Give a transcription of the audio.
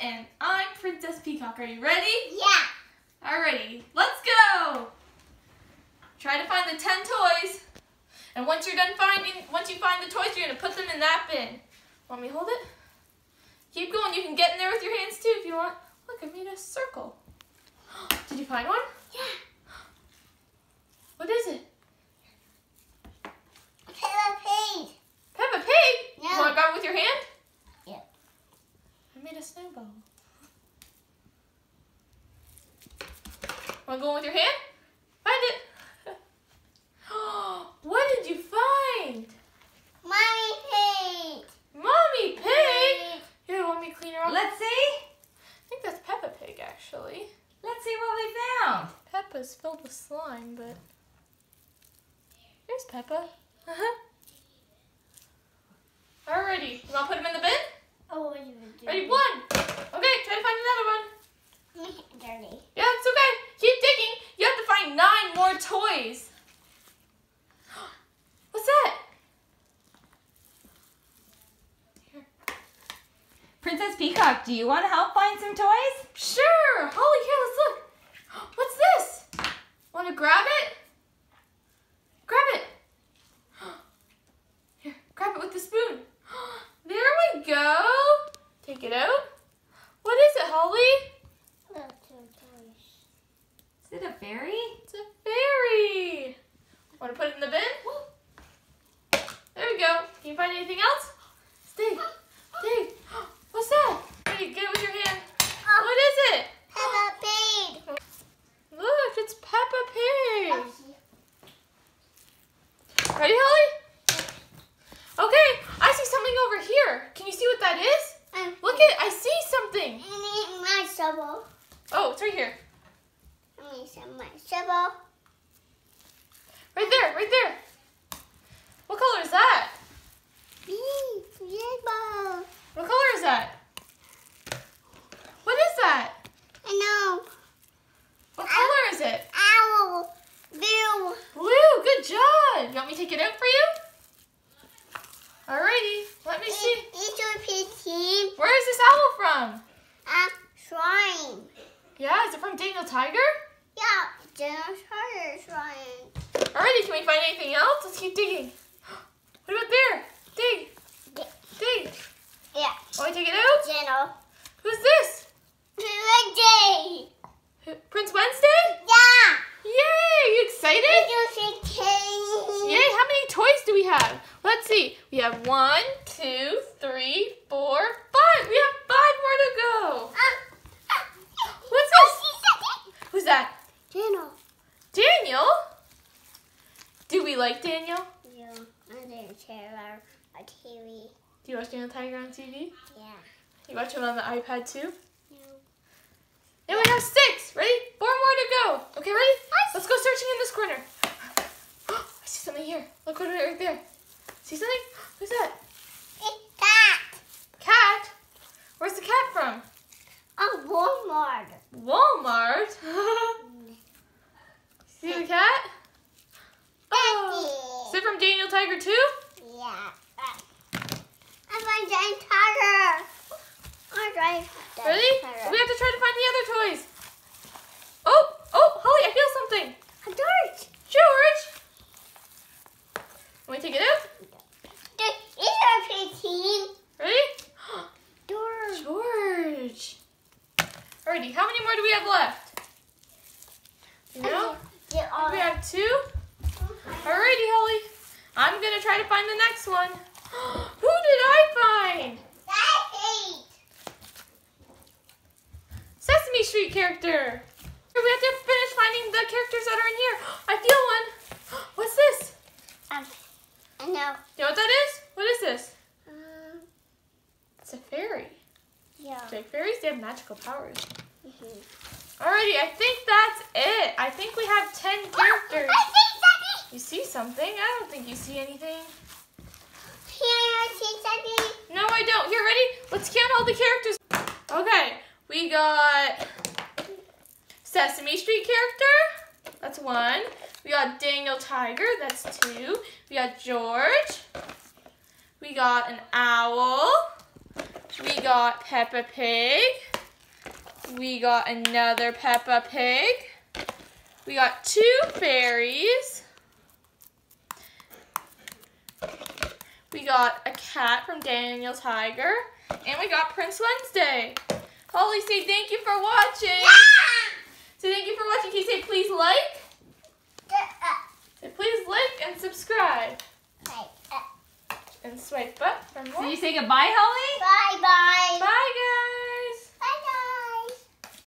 and I'm Princess Peacock. Are you ready? Yeah. Alrighty, let's go! Try to find the 10 toys. And once you're done finding, once you find the toys, you're gonna put them in that bin. Want me to hold it? Keep going, you can get in there with your hands too if you want. Look, I made a circle. Did you find one? Yeah. What is it? Peppa Pig. Peppa Pig? No. You wanna grab it with your hand? Yeah. I made a snowball. Wanna go in with your hand? Find it. what did you find? Mommy Pig. Mommy Pig! Here, want me to clean her up? Let's see. I think that's Peppa Pig, actually. Let's see what we found. Peppa's filled with slime, but... Here's Peppa. Uh-huh. Alrighty, you wanna put him in the bin? Oh, what are you doing? Ready, one! Okay, try to find another one. Dirty. Yeah, it's okay. Keep digging. You have to find nine more toys. What's that? Princess Peacock, do you want to help find some toys? Sure. Holly, here, let's look. What's this? Want to grab it? Grab it. Here, grab it with the spoon. There we go. Take it out. What is it, Holly? That's your toys. Is it a fairy? It's a fairy. Want to put it in the bin? There we go. Can you find anything else? Dig. Dig. What's that? Hey, get it with your hand. Oh, What is it? Peppa Pig. Look, it's Peppa Pig. Oh, Ready, Holly? Okay, I see something Can you see what that is? Um, Look at, I see something. I need my shovel. Oh, it's right here. I need my shovel. Right there, right there. What color is that? Bee, yellow. What color is that? What is that? I know. What color is it? Owl. Blue. Blue, good job. You want me to take it out for you? Alrighty, let me see. It's your team. Where is this owl from? A shrine. Yeah, is it from Daniel Tiger? Yeah, dinosaur shrine. Alrighty, can we find anything else? Let's keep digging. What about there? Dig, dig. Yeah, Want to take it out? Dino. Who's this? Wednesday. Prince Wednesday? Yeah. Yay, you excited? Yay, how many toys do we have? Let's see. We have one, two, three, four, five. We have five more to go. What's this? Who's that? Dino. Daniel? Do we like Daniel? Yeah, I'm the trailer, a TV. Do you watch Daniel Tiger on TV? Yeah. You watch him on the iPad too? No. And we have six. Ready? Four more to go. Okay, ready? Let's go searching in this corner. I see something here. Look right right there. See something? Who's that? It's that. Cat? Where's the cat from? A Walmart. Walmart. see the cat? Oh. Is it from Daniel Tiger too? Yeah. I'm a giant tiger. All right. Ready? We have to try to find the other toys. Oh, oh, Holly, I feel something. A dirt. George. Want me to take it out? It's our team. Ready? Dirt. George. Alrighty, how many more do we have left? You know? They all We have two. Alrighty, Holly. I'm gonna try to find the next one. Who did I find? eight. Sesame Street character. We have to finish finding the characters that are in here. I feel one. What's this? Um, I know. You know what that is? What is this? Um, It's a fairy. yeah. Like fairies, they have magical powers. Mhm. Alrighty, I think that's it. I think we have 10 characters. I see something. You see something? I don't think you see anything. Here, I see something. No, I don't. Here, ready? Let's count all the characters. Okay, we got Sesame Street character. That's one. We got Daniel Tiger. That's two. We got George. We got an owl. We got Peppa Pig. We got another Peppa Pig. We got two fairies. We got a cat from Daniel Tiger. And we got Prince Wednesday. Holly, say thank you for watching. Say thank you for watching. Can you say please like? Say please like and subscribe. And swipe up for So more. you say goodbye, Holly? Bye bye. Bye, guys.